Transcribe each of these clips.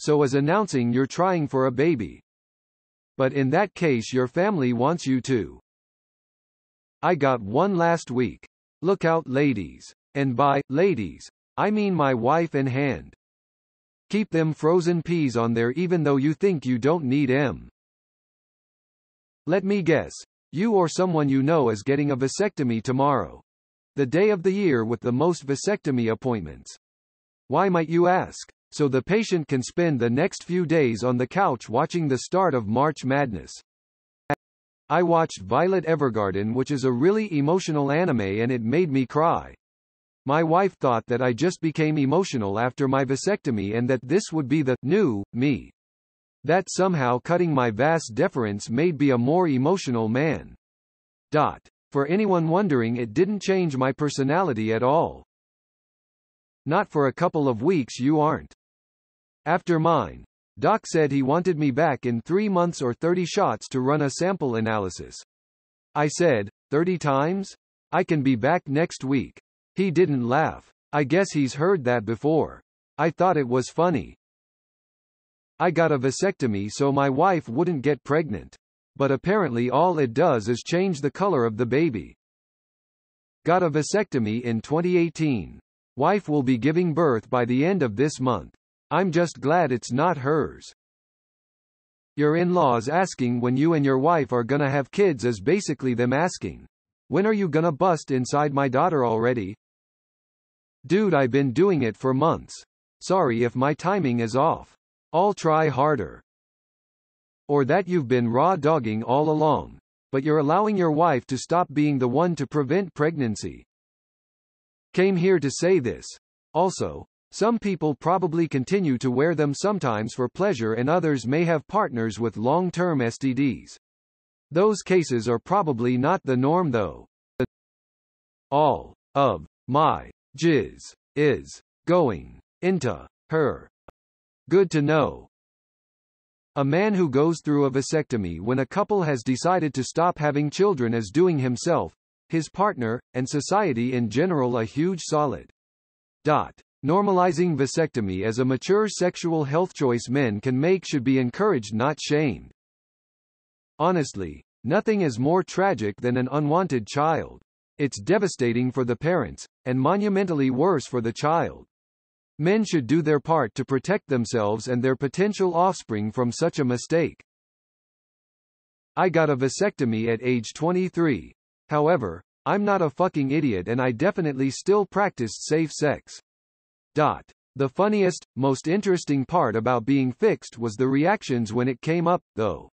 so as announcing you're trying for a baby. But in that case your family wants you to. I got one last week. Look out ladies. And by, ladies, I mean my wife and hand. Keep them frozen peas on there even though you think you don't need em. Let me guess. You or someone you know is getting a vasectomy tomorrow. The day of the year with the most vasectomy appointments. Why might you ask? So the patient can spend the next few days on the couch watching the start of March Madness. I watched Violet Evergarden which is a really emotional anime and it made me cry. My wife thought that I just became emotional after my vasectomy and that this would be the new me. That somehow cutting my vas deferens made me a more emotional man. Dot. For anyone wondering it didn't change my personality at all. Not for a couple of weeks you aren't. After mine, Doc said he wanted me back in three months or 30 shots to run a sample analysis. I said, 30 times? I can be back next week. He didn't laugh. I guess he's heard that before. I thought it was funny. I got a vasectomy so my wife wouldn't get pregnant. But apparently all it does is change the color of the baby. Got a vasectomy in 2018. Wife will be giving birth by the end of this month. I'm just glad it's not hers. Your in-laws asking when you and your wife are gonna have kids is basically them asking, when are you gonna bust inside my daughter already? Dude I've been doing it for months. Sorry if my timing is off. I'll try harder. Or that you've been raw dogging all along, but you're allowing your wife to stop being the one to prevent pregnancy. Came here to say this. Also, some people probably continue to wear them sometimes for pleasure and others may have partners with long-term STDs. Those cases are probably not the norm though. All of my jizz is going into her. Good to know. A man who goes through a vasectomy when a couple has decided to stop having children is doing himself, his partner, and society in general a huge solid. Dot. Normalizing vasectomy as a mature sexual health choice men can make should be encouraged not shamed. Honestly, nothing is more tragic than an unwanted child. It's devastating for the parents, and monumentally worse for the child. Men should do their part to protect themselves and their potential offspring from such a mistake. I got a vasectomy at age 23. However, I'm not a fucking idiot and I definitely still practiced safe sex. Dot. The funniest, most interesting part about being fixed was the reactions when it came up, though.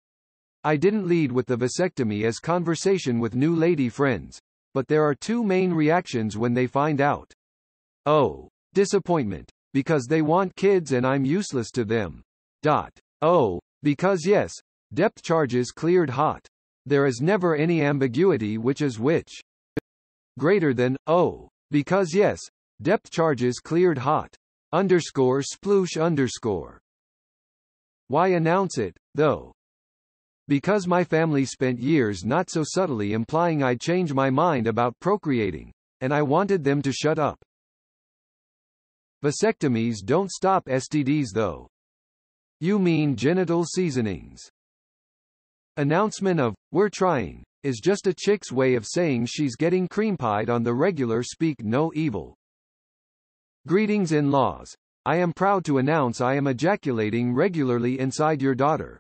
I didn't lead with the vasectomy as conversation with new lady friends, but there are two main reactions when they find out. Oh. Disappointment. Because they want kids and I'm useless to them. Dot. Oh. Because yes. Depth charges cleared hot. There is never any ambiguity which is which. Greater than, oh. Because yes. Depth charges cleared hot. Underscore sploosh underscore. Why announce it, though? Because my family spent years not so subtly implying I'd change my mind about procreating, and I wanted them to shut up. Vasectomies don't stop STDs though. You mean genital seasonings. Announcement of, we're trying, is just a chick's way of saying she's getting cream pied on the regular speak no evil. Greetings in-laws. I am proud to announce I am ejaculating regularly inside your daughter.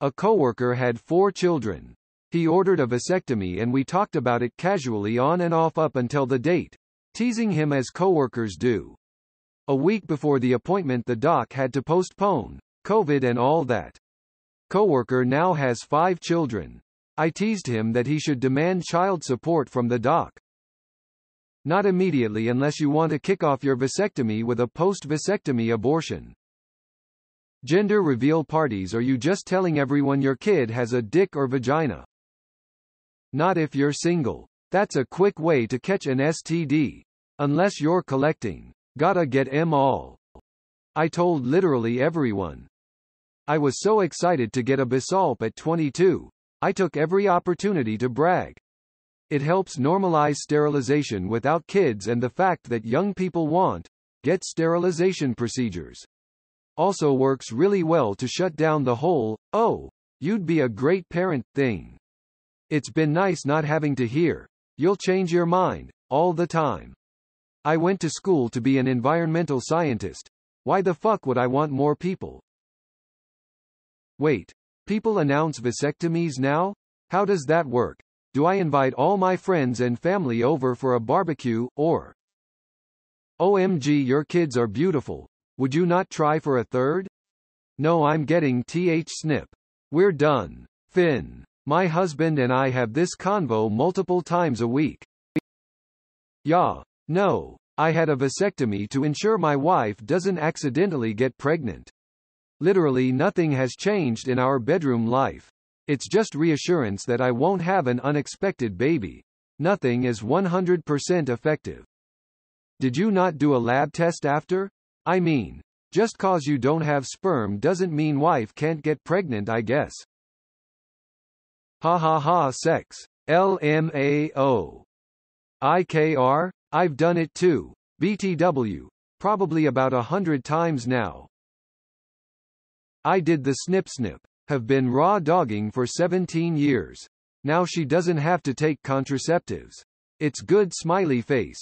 A coworker had four children. He ordered a vasectomy and we talked about it casually on and off up until the date, teasing him as coworkers do. A week before the appointment the doc had to postpone, COVID and all that. Coworker now has five children. I teased him that he should demand child support from the doc. Not immediately unless you want to kick off your vasectomy with a post-vasectomy abortion. Gender reveal parties Are you just telling everyone your kid has a dick or vagina? Not if you're single. That's a quick way to catch an STD. Unless you're collecting. Gotta get em all. I told literally everyone. I was so excited to get a bisalp at 22. I took every opportunity to brag. It helps normalize sterilization without kids and the fact that young people want, get sterilization procedures. also works really well to shut down the whole, oh, you'd be a great parent, thing. It's been nice not having to hear, you'll change your mind, all the time. I went to school to be an environmental scientist. Why the fuck would I want more people? Wait. People announce vasectomies now? How does that work? Do I invite all my friends and family over for a barbecue, or OMG your kids are beautiful, would you not try for a third? No I'm getting th snip. We're done. Finn. My husband and I have this convo multiple times a week. Yeah. No. I had a vasectomy to ensure my wife doesn't accidentally get pregnant. Literally nothing has changed in our bedroom life. It's just reassurance that I won't have an unexpected baby. Nothing is 100% effective. Did you not do a lab test after? I mean, just cause you don't have sperm doesn't mean wife can't get pregnant I guess. Ha ha ha sex. LMAO. IKR? I've done it too. BTW. Probably about a hundred times now. I did the snip snip. Have been raw dogging for 17 years. Now she doesn't have to take contraceptives. It's good smiley face.